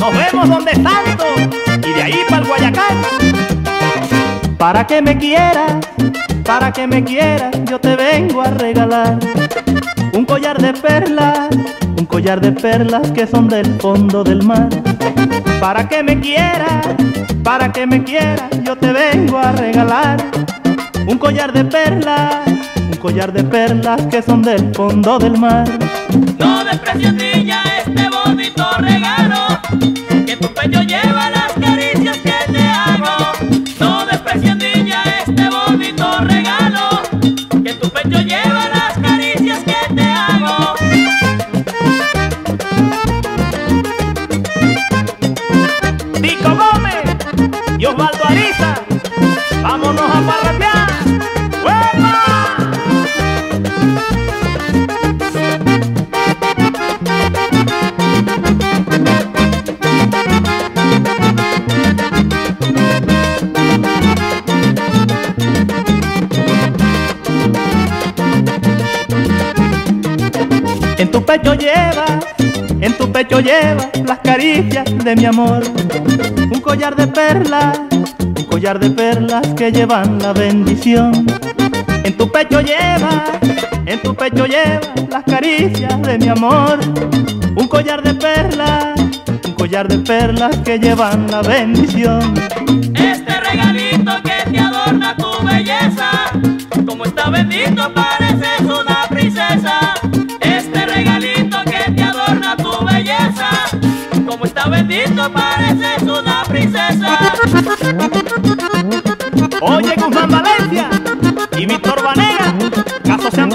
Nos vemos donde salto y de ahí para el Guayacán. Para que me quieras, para que me quieras, yo te vengo a regalar un collar de perlas, un collar de perlas que son del fondo del mar. Para que me quieras, para que me quieras, yo te vengo a regalar un collar de perlas, un collar de perlas que son del fondo del mar. No desprecies Tico Gómez y Osvaldo Ariza, vámonos a parrandear. ¡Huepa! En tu pecho lleva, en tu pecho lleva las caricias de mi amor. Un collar de perlas, un collar de perlas que llevan la bendición. En tu pecho lleva, en tu pecho lleva las caricias de mi amor. Un collar de perlas, un collar de perlas que llevan la bendición. Este regalito que como está bendito pareces una princesa. Oye Guzmán Valencia y Víctor Vanega, caso sean